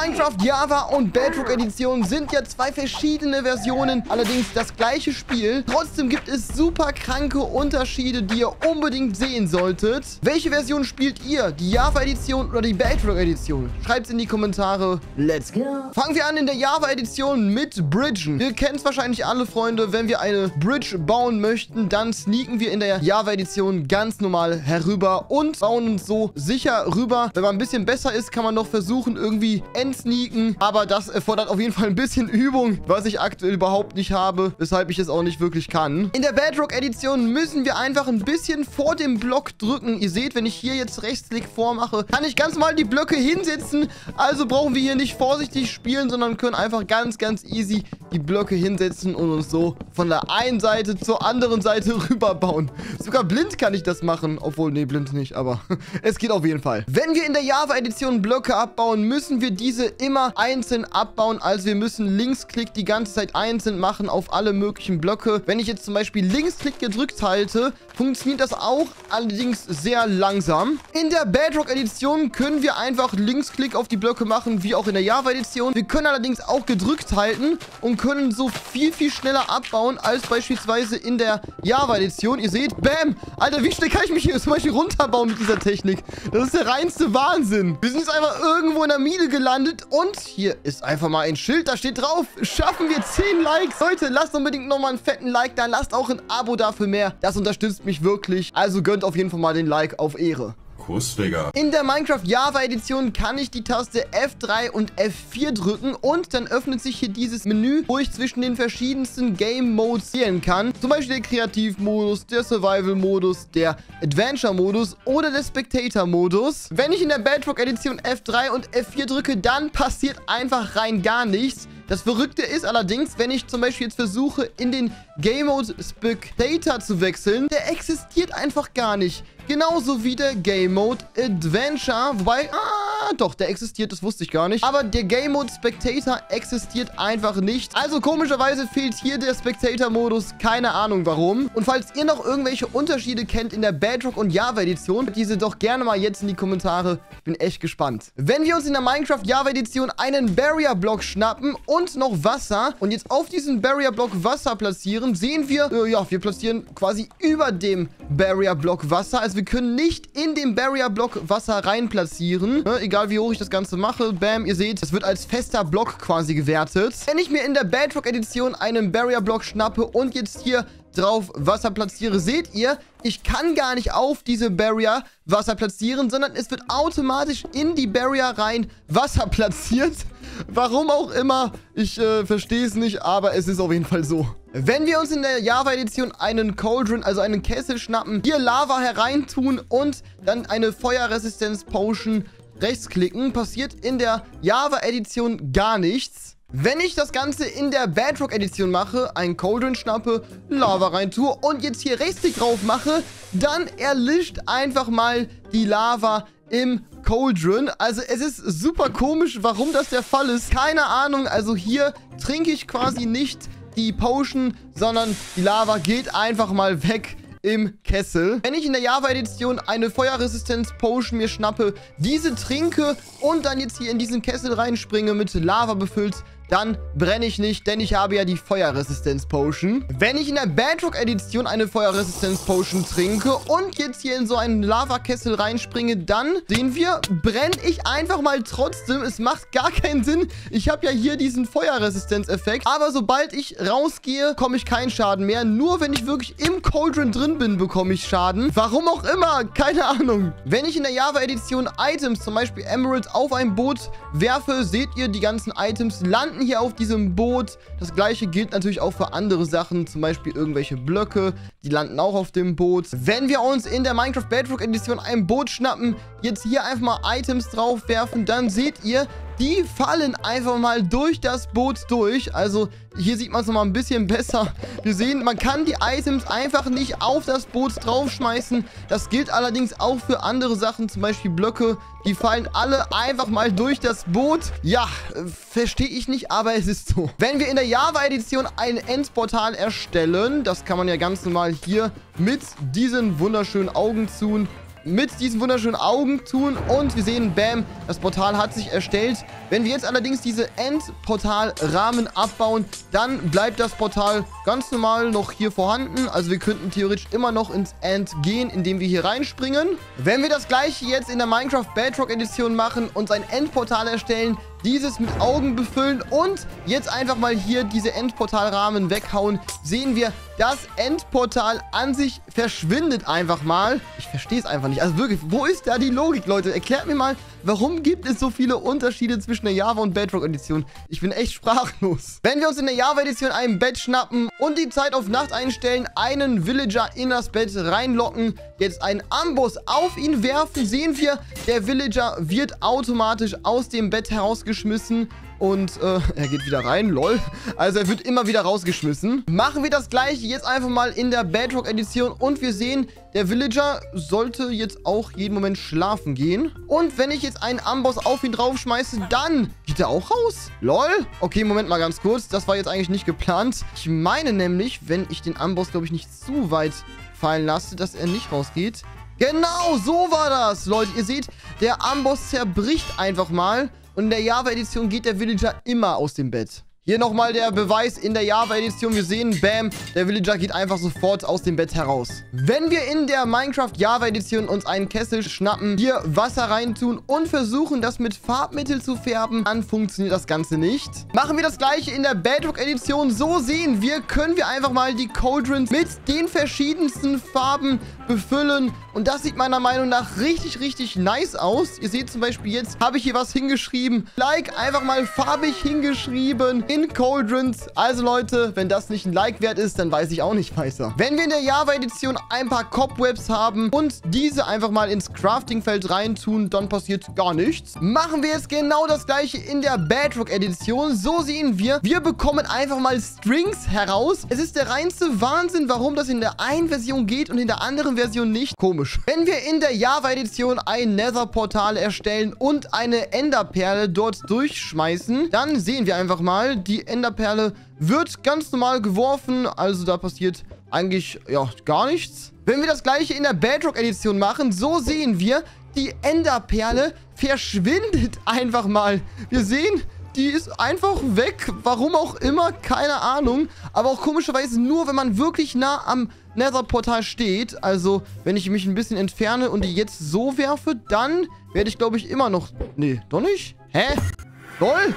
Minecraft Java und Bedrock Edition sind ja zwei verschiedene Versionen, allerdings das gleiche Spiel. Trotzdem gibt es super kranke Unterschiede, die ihr unbedingt sehen solltet. Welche Version spielt ihr? Die Java Edition oder die Bedrock Edition? Schreibt es in die Kommentare. Let's go. Fangen wir an in der Java Edition mit Bridgen. Wir kennen es wahrscheinlich alle, Freunde. Wenn wir eine Bridge bauen möchten, dann sneaken wir in der Java Edition ganz normal herüber und bauen uns so sicher rüber. Wenn man ein bisschen besser ist, kann man noch versuchen, irgendwie entsneaken. Aber das erfordert auf jeden Fall ein bisschen Übung, was ich aktuell überhaupt nicht habe, weshalb ich es auch nicht wirklich kann. In der Bedrock-Edition müssen wir einfach ein bisschen vor dem Block drücken. Ihr seht, wenn ich hier jetzt Rechtsklick vormache, kann ich ganz mal die Blöcke hinsetzen. Also brauchen wir hier nicht vorsichtig spielen, sondern können einfach ganz, ganz easy die Blöcke hinsetzen und uns so von der einen Seite zur anderen Seite rüberbauen. Sogar blind kann ich das machen. Obwohl, nee, blind nicht, aber es geht auf jeden Fall. Wenn wir in der Java-Edition Blöcke abbauen, müssen wir diese immer einzeln abbauen. Also wir müssen Linksklick die ganze Zeit einzeln machen auf alle möglichen Blöcke. Wenn ich jetzt zum Beispiel Linksklick gedrückt halte, funktioniert das auch, allerdings sehr langsam. In der Bedrock-Edition können wir einfach Linksklick auf die Blöcke machen, wie auch in der Java-Edition. Wir können allerdings auch gedrückt halten und können so viel, viel schneller abbauen, als beispielsweise in der Java-Edition. Ihr seht, bam! Alter, wie schnell kann ich mich hier zum Beispiel runterbauen mit dieser Technik? Das ist der reinste Wahnsinn. Wir sind jetzt einfach irgendwo in der Mine gelandet und hier ist einfach mal ein Schild, da steht drauf, schaffen wir 10 Likes. Leute, lasst unbedingt nochmal einen fetten Like da, lasst auch ein Abo dafür mehr. Das unterstützt mich wirklich. Also gönnt auf jeden Fall mal den Like auf Ehre. Kuss, Digga. In der Minecraft Java Edition kann ich die Taste F3 und F4 drücken und dann öffnet sich hier dieses Menü, wo ich zwischen den verschiedensten Game Modes wählen kann. Zum Beispiel der Kreativmodus, der Survival-Modus, der Adventure-Modus oder der Spectator-Modus. Wenn ich in der Bedrock Edition F3 und F4 drücke, dann passiert einfach rein gar nichts. Das Verrückte ist allerdings, wenn ich zum Beispiel jetzt versuche, in den Game Mode Spectator zu wechseln, der existiert einfach gar nicht. Genauso wie der Game Mode Adventure. Wobei, ah, doch, der existiert, das wusste ich gar nicht. Aber der Game Mode Spectator existiert einfach nicht. Also komischerweise fehlt hier der Spectator-Modus. Keine Ahnung warum. Und falls ihr noch irgendwelche Unterschiede kennt in der Bedrock und Java-Edition, diese doch gerne mal jetzt in die Kommentare. Ich bin echt gespannt. Wenn wir uns in der Minecraft Java-Edition einen Barrier-Block schnappen und noch Wasser und jetzt auf diesen Barrier-Block Wasser platzieren, sehen wir, äh, ja, wir platzieren quasi über dem Barrier-Block Wasser. Also wir können nicht in den Barrier-Block Wasser rein platzieren. Ne? Egal wie hoch ich das Ganze mache. Bam, ihr seht, es wird als fester Block quasi gewertet. Wenn ich mir in der Bedrock-Edition einen Barrier-Block schnappe und jetzt hier drauf Wasser platziere, seht ihr, ich kann gar nicht auf diese Barrier Wasser platzieren, sondern es wird automatisch in die Barrier rein Wasser platziert. Warum auch immer, ich äh, verstehe es nicht, aber es ist auf jeden Fall so. Wenn wir uns in der Java-Edition einen Cauldron, also einen Kessel schnappen, hier Lava hereintun und dann eine Feuerresistenz-Potion rechtsklicken, passiert in der Java-Edition gar nichts. Wenn ich das Ganze in der Bedrock-Edition mache, einen Cauldron schnappe, Lava rein tue und jetzt hier Rechtsklick drauf mache, dann erlischt einfach mal die Lava im Cauldron. Also es ist super komisch, warum das der Fall ist. Keine Ahnung. Also hier trinke ich quasi nicht die Potion, sondern die Lava geht einfach mal weg im Kessel. Wenn ich in der Java-Edition eine Feuerresistenz-Potion mir schnappe, diese trinke und dann jetzt hier in diesen Kessel reinspringe, mit Lava befüllt, dann brenne ich nicht, denn ich habe ja die Feuerresistenz-Potion. Wenn ich in der Bedrock-Edition eine Feuerresistenz-Potion trinke und jetzt hier in so einen Lavakessel reinspringe, dann sehen wir, brenne ich einfach mal trotzdem. Es macht gar keinen Sinn. Ich habe ja hier diesen Feuerresistenz-Effekt. Aber sobald ich rausgehe, komme ich keinen Schaden mehr. Nur wenn ich wirklich im Cauldron drin bin, bekomme ich Schaden. Warum auch immer, keine Ahnung. Wenn ich in der Java-Edition Items, zum Beispiel Emeralds, auf ein Boot werfe, seht ihr, die ganzen Items landen landen hier auf diesem Boot. Das gleiche gilt natürlich auch für andere Sachen, zum Beispiel irgendwelche Blöcke, die landen auch auf dem Boot. Wenn wir uns in der Minecraft Bedrock Edition ein Boot schnappen, jetzt hier einfach mal Items drauf werfen, dann seht ihr, die fallen einfach mal durch das Boot durch. Also hier sieht man es nochmal ein bisschen besser. Wir sehen, man kann die Items einfach nicht auf das Boot draufschmeißen. Das gilt allerdings auch für andere Sachen, zum Beispiel Blöcke. Die fallen alle einfach mal durch das Boot. Ja, verstehe ich nicht, aber es ist so. Wenn wir in der Java-Edition ein Endportal erstellen, das kann man ja ganz normal hier mit diesen wunderschönen Augenzuen mit diesen wunderschönen Augen tun. Und wir sehen, bam, das Portal hat sich erstellt. Wenn wir jetzt allerdings diese Endportalrahmen abbauen, dann bleibt das Portal ganz normal noch hier vorhanden. Also wir könnten theoretisch immer noch ins End gehen, indem wir hier reinspringen. Wenn wir das gleiche jetzt in der Minecraft Bedrock Edition machen und ein Endportal erstellen, dieses mit Augen befüllen und jetzt einfach mal hier diese Endportalrahmen weghauen, sehen wir, das Endportal an sich verschwindet einfach mal. Ich verstehe es einfach nicht. Also wirklich, wo ist da die Logik, Leute? Erklärt mir mal, warum gibt es so viele Unterschiede zwischen der Java und Bedrock Edition? Ich bin echt sprachlos. Wenn wir uns in der Java Edition ein Bett schnappen und die Zeit auf Nacht einstellen, einen Villager in das Bett reinlocken, jetzt einen Amboss auf ihn werfen, sehen wir, der Villager wird automatisch aus dem Bett herausgeschmissen und äh, er geht wieder rein, lol. Also er wird immer wieder rausgeschmissen. Machen wir das gleiche jetzt einfach mal in der Bedrock-Edition und wir sehen, der Villager sollte jetzt auch jeden Moment schlafen gehen. Und wenn ich jetzt einen Amboss auf ihn draufschmeiße, dann geht er auch raus. Lol. Okay, Moment mal ganz kurz. Das war jetzt eigentlich nicht geplant. Ich meine nämlich, wenn ich den Amboss, glaube ich, nicht zu weit fallen lasse, dass er nicht rausgeht. Genau, so war das, Leute. Ihr seht, der Amboss zerbricht einfach mal. Und in der Java-Edition geht der Villager immer aus dem Bett. Hier nochmal der Beweis in der Java-Edition. Wir sehen, bam, der Villager geht einfach sofort aus dem Bett heraus. Wenn wir in der Minecraft-Java-Edition uns einen Kessel schnappen, hier Wasser reintun und versuchen, das mit Farbmittel zu färben, dann funktioniert das Ganze nicht. Machen wir das gleiche in der Bedrock-Edition. So sehen wir, können wir einfach mal die Cauldrons mit den verschiedensten Farben befüllen. Und das sieht meiner Meinung nach richtig, richtig nice aus. Ihr seht zum Beispiel jetzt, habe ich hier was hingeschrieben. Like einfach mal farbig hingeschrieben in Cauldrons. Also Leute, wenn das nicht ein Like wert ist, dann weiß ich auch nicht weiter. Wenn wir in der Java-Edition ein paar Cobwebs haben und diese einfach mal ins Crafting-Feld reintun, dann passiert gar nichts. Machen wir jetzt genau das gleiche in der Bedrock-Edition. So sehen wir, wir bekommen einfach mal Strings heraus. Es ist der reinste Wahnsinn, warum das in der einen Version geht und in der anderen Version nicht. Komisch. Wenn wir in der Java-Edition ein Nether-Portal erstellen und eine Enderperle dort durchschmeißen, dann sehen wir einfach mal, die Enderperle wird ganz normal geworfen. Also da passiert eigentlich, ja, gar nichts. Wenn wir das gleiche in der Bedrock-Edition machen, so sehen wir, die Enderperle verschwindet einfach mal. Wir sehen, die ist einfach weg. Warum auch immer, keine Ahnung. Aber auch komischerweise nur, wenn man wirklich nah am Nether-Portal steht. Also, wenn ich mich ein bisschen entferne und die jetzt so werfe, dann werde ich, glaube ich, immer noch... Nee, doch nicht? Hä? Lol?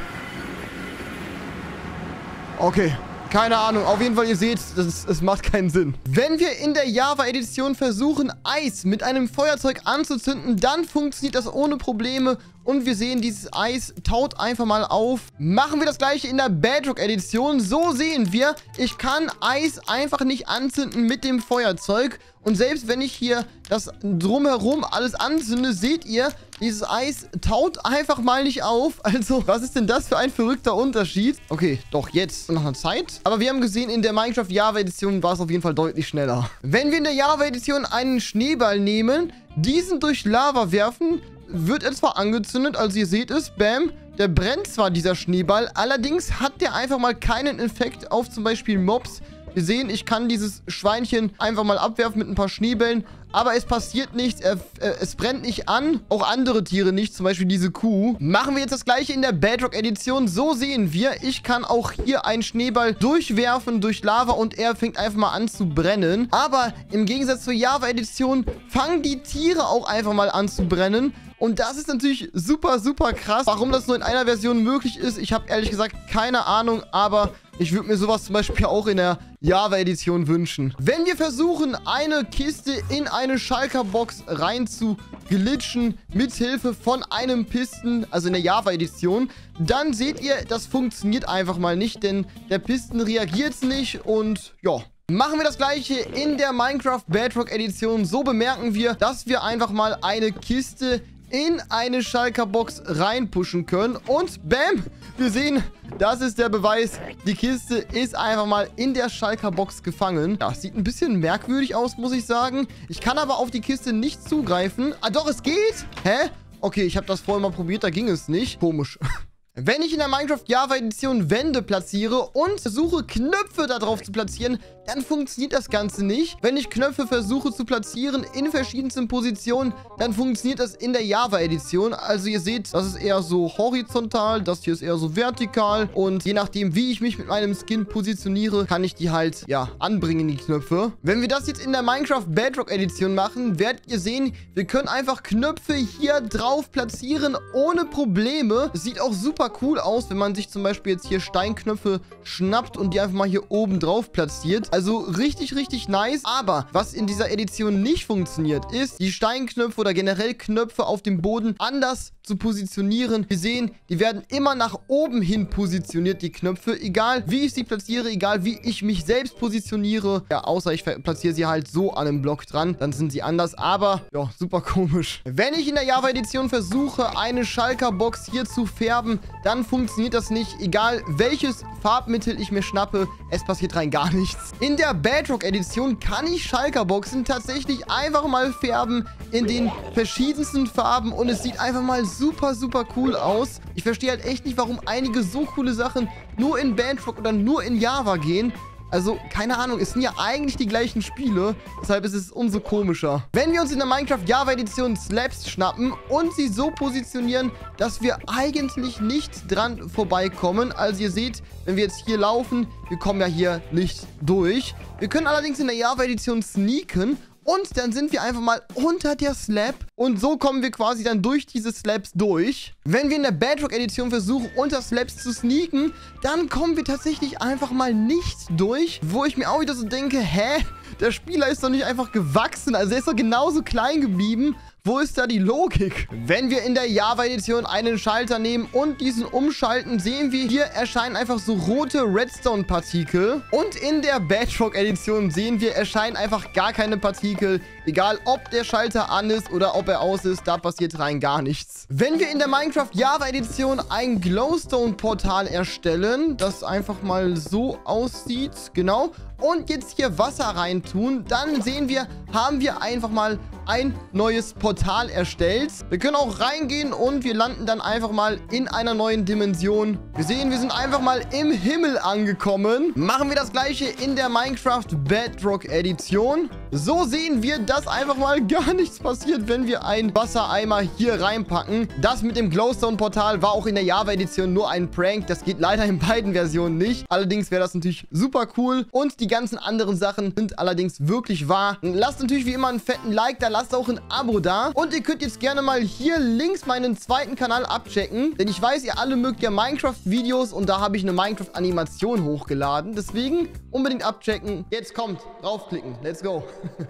Okay. Keine Ahnung. Auf jeden Fall, ihr seht, es macht keinen Sinn. Wenn wir in der Java-Edition versuchen, Eis mit einem Feuerzeug anzuzünden, dann funktioniert das ohne Probleme. Und wir sehen, dieses Eis taut einfach mal auf. Machen wir das gleiche in der Bedrock-Edition. So sehen wir, ich kann Eis einfach nicht anzünden mit dem Feuerzeug. Und selbst wenn ich hier das drumherum alles anzünde, seht ihr, dieses Eis taut einfach mal nicht auf. Also, was ist denn das für ein verrückter Unterschied? Okay, doch, jetzt nach einer Zeit. Aber wir haben gesehen, in der Minecraft Java-Edition war es auf jeden Fall deutlich schneller. Wenn wir in der Java-Edition einen Schneeball nehmen, diesen durch Lava werfen, wird er zwar angezündet, also ihr seht es, bam, der brennt zwar dieser Schneeball, allerdings hat der einfach mal keinen Effekt auf zum Beispiel Mobs, wir sehen, ich kann dieses Schweinchen einfach mal abwerfen mit ein paar Schneebällen. Aber es passiert nichts. Er, äh, es brennt nicht an. Auch andere Tiere nicht. Zum Beispiel diese Kuh. Machen wir jetzt das gleiche in der Bedrock-Edition. So sehen wir. Ich kann auch hier einen Schneeball durchwerfen durch Lava und er fängt einfach mal an zu brennen. Aber im Gegensatz zur Java-Edition fangen die Tiere auch einfach mal an zu brennen. Und das ist natürlich super, super krass. Warum das nur in einer Version möglich ist, ich habe ehrlich gesagt keine Ahnung. Aber ich würde mir sowas zum Beispiel auch in der Java-Edition wünschen. Wenn wir versuchen, eine Kiste in eine Schalker-Box rein zu glitschen, mithilfe von einem Pisten, also in der Java-Edition, dann seht ihr, das funktioniert einfach mal nicht, denn der Pisten reagiert nicht und ja, Machen wir das gleiche in der Minecraft Bedrock Edition. So bemerken wir, dass wir einfach mal eine Kiste in eine Schalker Box reinpushen können. Und bam, wir sehen, das ist der Beweis. Die Kiste ist einfach mal in der Schalker Box gefangen. Das sieht ein bisschen merkwürdig aus, muss ich sagen. Ich kann aber auf die Kiste nicht zugreifen. Ah, doch, es geht. Hä? Okay, ich habe das vorhin mal probiert, da ging es nicht. Komisch. Wenn ich in der Minecraft Java Edition Wände platziere und versuche Knöpfe darauf zu platzieren, dann funktioniert das Ganze nicht. Wenn ich Knöpfe versuche zu platzieren in verschiedensten Positionen, dann funktioniert das in der Java Edition. Also ihr seht, das ist eher so horizontal, das hier ist eher so vertikal und je nachdem, wie ich mich mit meinem Skin positioniere, kann ich die halt, ja, anbringen, die Knöpfe. Wenn wir das jetzt in der Minecraft Bedrock Edition machen, werdet ihr sehen, wir können einfach Knöpfe hier drauf platzieren, ohne Probleme. Sieht auch super cool aus, wenn man sich zum Beispiel jetzt hier Steinknöpfe schnappt und die einfach mal hier oben drauf platziert. Also richtig, richtig nice. Aber was in dieser Edition nicht funktioniert, ist, die Steinknöpfe oder generell Knöpfe auf dem Boden anders zu positionieren. Wir sehen, die werden immer nach oben hin positioniert, die Knöpfe. Egal, wie ich sie platziere, egal, wie ich mich selbst positioniere. Ja, außer ich platziere sie halt so an einem Block dran. Dann sind sie anders. Aber, ja, super komisch. Wenn ich in der Java-Edition versuche, eine Schalker-Box hier zu färben, dann funktioniert das nicht. Egal, welches Farbmittel ich mir schnappe, es passiert rein gar nichts. In der Bedrock-Edition kann ich Schalker-Boxen tatsächlich einfach mal färben in den verschiedensten Farben und es sieht einfach mal super, super cool aus. Ich verstehe halt echt nicht, warum einige so coole Sachen nur in Bedrock oder nur in Java gehen. Also, keine Ahnung, es sind ja eigentlich die gleichen Spiele. Deshalb ist es umso komischer. Wenn wir uns in der Minecraft Java Edition Slabs schnappen und sie so positionieren, dass wir eigentlich nicht dran vorbeikommen. Also ihr seht, wenn wir jetzt hier laufen, wir kommen ja hier nicht durch. Wir können allerdings in der Java Edition sneaken und dann sind wir einfach mal unter der Slab. Und so kommen wir quasi dann durch diese Slabs durch. Wenn wir in der Bedrock-Edition versuchen, unter Slabs zu sneaken, dann kommen wir tatsächlich einfach mal nicht durch. Wo ich mir auch wieder so denke, hä? Der Spieler ist doch nicht einfach gewachsen. Also er ist doch genauso klein geblieben. Wo ist da die Logik? Wenn wir in der Java-Edition einen Schalter nehmen und diesen umschalten, sehen wir, hier erscheinen einfach so rote Redstone-Partikel. Und in der Bedrock-Edition sehen wir, erscheinen einfach gar keine Partikel. Egal, ob der Schalter an ist oder ob er aus ist, da passiert rein gar nichts. Wenn wir in der Minecraft Java-Edition ein Glowstone-Portal erstellen, das einfach mal so aussieht, genau, und jetzt hier Wasser reintun, dann sehen wir, haben wir einfach mal ein neues Portal erstellt. Wir können auch reingehen und wir landen dann einfach mal in einer neuen Dimension. Wir sehen, wir sind einfach mal im Himmel angekommen. Machen wir das gleiche in der Minecraft Bedrock Edition. So sehen wir, dass einfach mal gar nichts passiert, wenn wir ein Wassereimer hier reinpacken. Das mit dem Glowstone-Portal war auch in der Java-Edition nur ein Prank. Das geht leider in beiden Versionen nicht. Allerdings wäre das natürlich super cool. Und die ganzen anderen Sachen sind allerdings wirklich wahr. Lasst natürlich wie immer einen fetten Like da, lasst auch ein Abo da. Und ihr könnt jetzt gerne mal hier links meinen zweiten Kanal abchecken. Denn ich weiß, ihr alle mögt ja Minecraft-Videos und da habe ich eine Minecraft-Animation hochgeladen. Deswegen unbedingt abchecken. Jetzt kommt, draufklicken. Let's go.